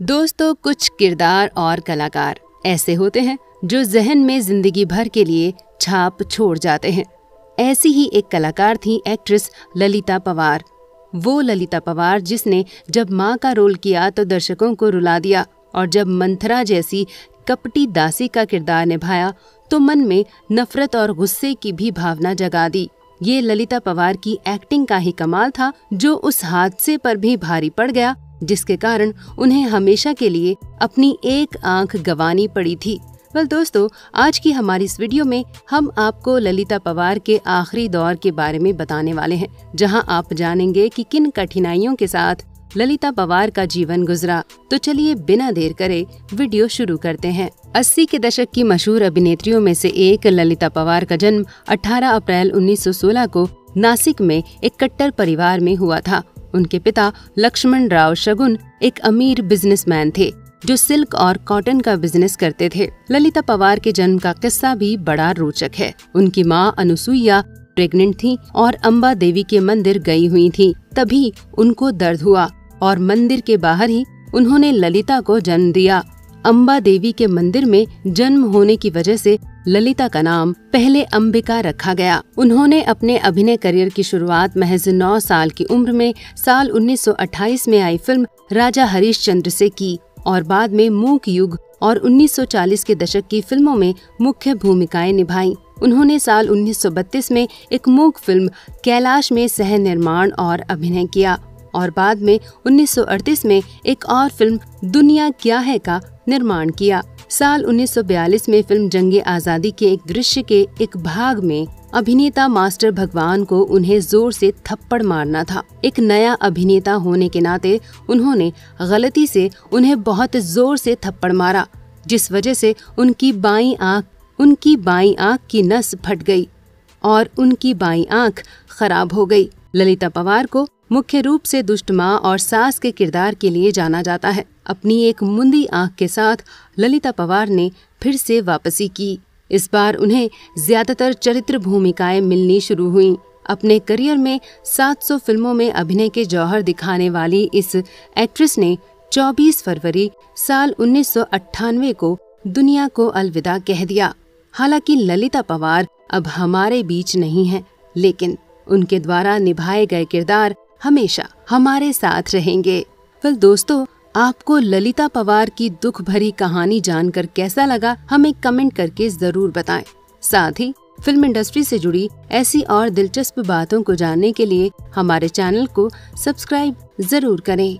दोस्तों, कुछ किरदार और कलाकार ऐसे होते हैं जो जहन में ज़िंदगी भर के लिए छाप छोड़ जाते हैं। ऐसी ही एक कलाकार थी एक्ट्रेस ललिता पवार। वो ललिता पवार जिसने जब माँ का रोल किया तो दर्शकों को रुला दिया और जब मंथरा जैसी कपटी दासी का किरदार निभाया तो मन में नफरत और गुस्से की भी भावना जगा दी। ये ललिता पवार की एक्टिंग का ही कमाल था जो उस हादसे पर भी भारी पड़ गया जिसके कारण उन्हें हमेशा के लिए अपनी एक आँख गंवानी पड़ी थी। वेल दोस्तों, आज की हमारी इस वीडियो में हम आपको ललिता पवार के आखिरी दौर के बारे में बताने वाले हैं, जहाँ आप जानेंगे कि किन कठिनाइयों के साथ ललिता पवार का जीवन गुजरा। तो चलिए बिना देर करे वीडियो शुरू करते हैं। 80 के दशक की मशहूर अभिनेत्रियों में से एक ललिता पवार का जन्म 18 अप्रैल 1916 को नासिक में एक कट्टर परिवार में हुआ था। उनके पिता लक्ष्मण राव शगुन एक अमीर बिजनेसमैन थे, जो सिल्क और कॉटन का बिज़नेस करते थे। ललिता पवार के जन्म का किस्सा भी बड़ा रोचक है। उनकी माँ अनुसुईया प्रेग्नेंट थी और अम्बा देवी के मंदिर गई हुई थी। तभी उनको दर्द हुआ और मंदिर के बाहर ही उन्होंने ललिता को जन्म दिया। अम्बा देवी के मंदिर में जन्म होने की वजह से ललिता का नाम पहले अंबिका रखा गया। उन्होंने अपने अभिनय करियर की शुरुआत महज नौ साल की उम्र में साल 1928 में आई फ़िल्म राजा हरीश चंद्र से की और बाद में मूक युग और 1940 के दशक की फ़िल्मों में मुख्य भूमिकाएँ निभाई। उन्होंने साल 1932 में एक मूक फ़िल्म कैलाश में सह निर्माण और अभिनय किया। और बाद में 1938 में एक और फ़िल्म दुनिया क्या है का निर्माण किया। साल 1942 में फ़िल्म जंगे आज़ादी के एक दृश्य के एक भाग में अभिनेता मास्टर भगवान को उन्हें ज़ोर से थप्पड़ मारना था। एक नया अभिनेता होने के नाते उन्होंने गलती से उन्हें बहुत ज़ोर से थप्पड़ मारा, जिस वजह से उनकी बाई आँख, उनकी बाई आँख की नस फट गई और उनकी बाई आँख खराब हो गई। ललिता पवार को मुख्य रूप से दुष्ट माँ और सास के किरदार के लिए जाना जाता है। अपनी एक मुंदी आँख के साथ ललिता पवार ने फिर से वापसी की। इस बार उन्हें ज़्यादातर चरित्र भूमिकाएँ मिलनी शुरू हुई। अपने करियर में 700 फ़िल्मों में अभिनय के जौहर दिखाने वाली इस एक्ट्रेस ने 24 फरवरी साल उन्नीस सौ अट्ठानवे को दुनिया को अलविदा कह दिया। हालाँकि ललिता पवार अब हमारे बीच नहीं है, लेकिन उनके द्वारा निभाए गए किरदार हमेशा हमारे साथ रहेंगे फिर दोस्तों, आपको ललिता पवार की दुख भरी कहानी जानकर कैसा लगा, हमें कमेंट करके ज़रूर बताएँ। साथ ही, फ़िल्म इंडस्ट्री से जुड़ी ऐसी और दिलचस्प बातों को जानने के लिए हमारे चैनल को सब्सक्राइब ज़रूर करें